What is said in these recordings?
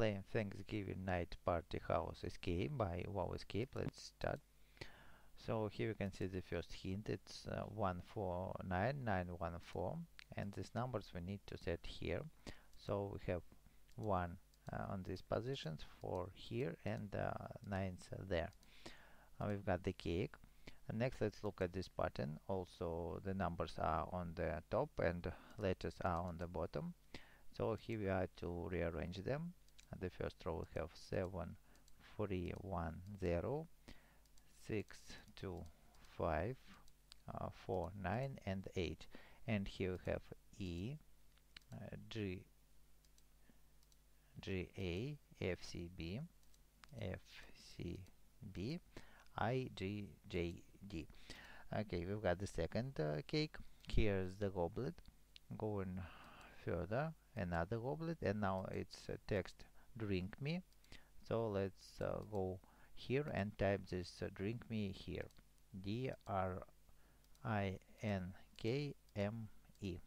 playing Thanksgiving night party house escape by wow escape. Let's start. So here you can see the first hint. It's uh, 149914 and these numbers we need to set here. So we have one uh, on these positions for here and uh, nines there. Uh, we've got the cake. And next let's look at this pattern also the numbers are on the top and letters are on the bottom. So here we are to rearrange them the first row we have 7 3 1 0 6 2 5 uh, 4 9 and 8 and here we have E uh, G G A F C B F C B I G J D. Okay we've got the second uh, cake. Here's the goblet. Going further another goblet and now it's uh, text drink me. So let's uh, go here and type this uh, drink me here. D R I N K M E.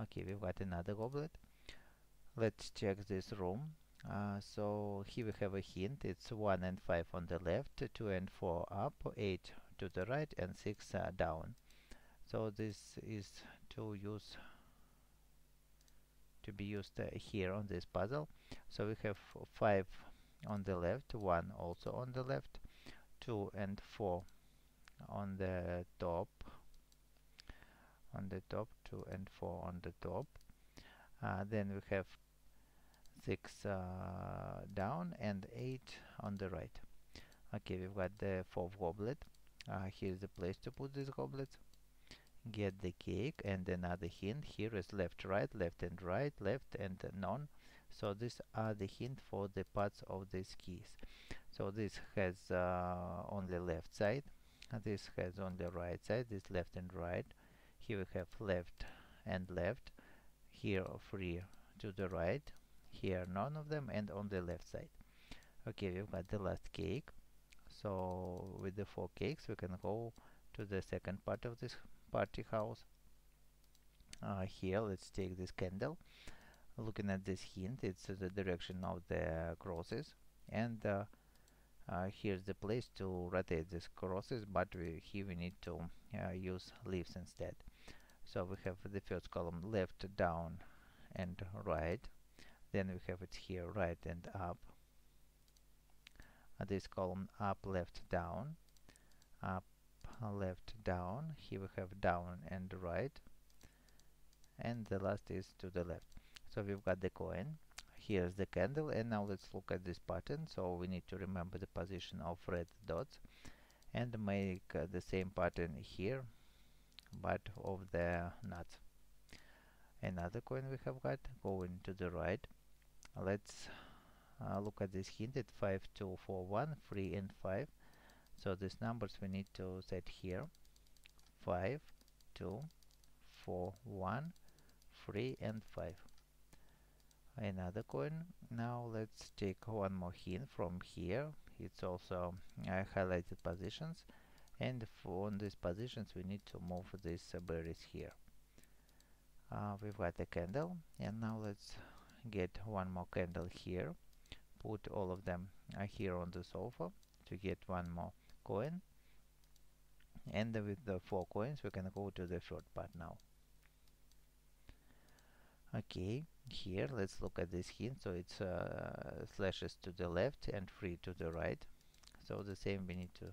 Okay we've got another goblet. Let's check this room. Uh, so here we have a hint. It's 1 and 5 on the left 2 and 4 up 8 to the right and 6 uh, down. So this is to use to be used uh, here on this puzzle. So we have 5 on the left 1 also on the left 2 and 4 on the top on the top 2 and 4 on the top. Uh, then we have 6 uh, down and 8 on the right. Okay we've got the fourth goblet. Uh, here's the place to put these goblets get the cake and another hint. Here is left right left and right left and none. So these are the hint for the parts of these keys. So this has uh, only left side this has on the right side this left and right. Here we have left and left. Here free to the right. Here none of them and on the left side. Okay we've got the last cake so with the four cakes we can go to the second part of this party house. Uh, here let's take this candle. Looking at this hint it's uh, the direction of the crosses. And uh, uh, here's the place to rotate these crosses but we, here we need to uh, use leaves instead. So we have the first column left down and right. Then we have it here right and up. Uh, this column up left down. Up left down. Here we have down and right. And the last is to the left. So we've got the coin. Here's the candle. And now let's look at this pattern. So we need to remember the position of red dots. And make uh, the same pattern here but of the nuts. Another coin we have got going to the right. Let's uh, look at this hint. At 5 2 4 1 3 and 5 so these numbers we need to set here. 5 2 4 1 3 and 5 another coin. Now let's take one more hint from here. It's also uh, highlighted positions. And for on these positions we need to move these uh, berries here. Uh, we've got a candle. And now let's get one more candle here. Put all of them uh, here on the sofa to get one more coin. And with the four coins we can go to the third part now. Okay here let's look at this hint. So it's uh, slashes to the left and free to the right. So the same we need to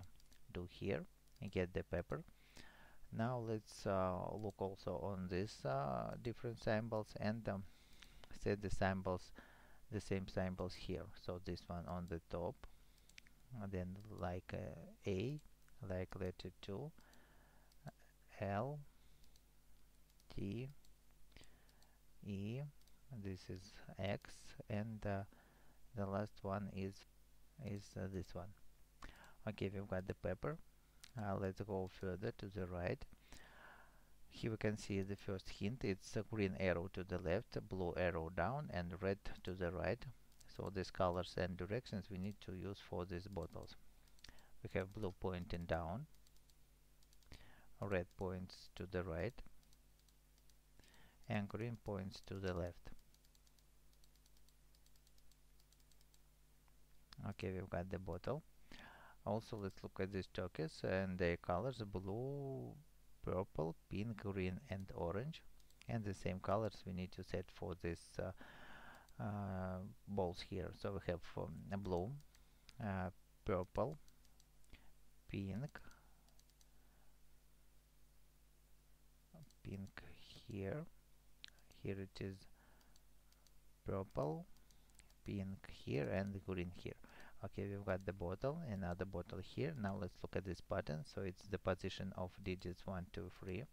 do here and get the pepper. Now let's uh, look also on these uh, different symbols and um, set the symbols the same symbols here. So this one on the top and then like uh, A like letter 2 L T E this is X and uh, the last one is is uh, this one. Okay we've got the paper. uh, let's go further to the right. Here we can see the first hint. It's a green arrow to the left blue arrow down and red to the right so these colors and directions we need to use for these bottles. We have blue pointing down red points to the right and green points to the left. Okay we've got the bottle. Also let's look at these tokens and the colors blue purple pink green and orange. And the same colors we need to set for this uh, balls here. So we have um, blue uh, purple pink pink here. Here it is purple pink here and green here. Okay we've got the bottle another bottle here. Now let's look at this button. So it's the position of digits one two three.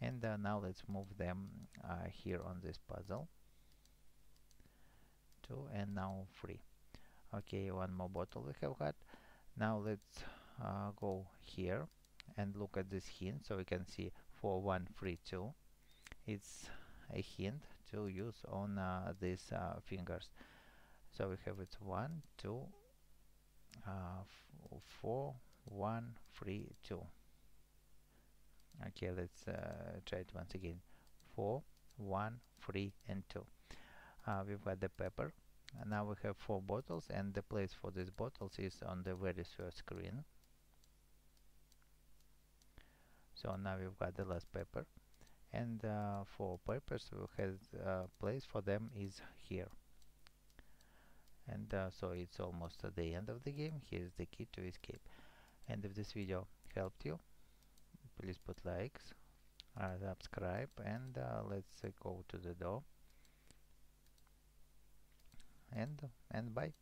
And uh, now let's move them uh, here on this puzzle two and now three. Okay one more bottle we have got. Now let's uh, go here and look at this hint so we can see. 4132 it's a hint to use on uh, these uh, fingers. So we have it one two uh, four one three two. Okay let's uh, try it once again. Four one three and two uh, we've got the pepper. And now we have four bottles and the place for these bottles is on the very first screen. So now we've got the last pepper. And uh, for papers we have uh, place for them is here. And uh, so it's almost at the end of the game. Here's the key to escape. And if this video helped you. Please put likes uh, subscribe and uh, let's go to the door and and bye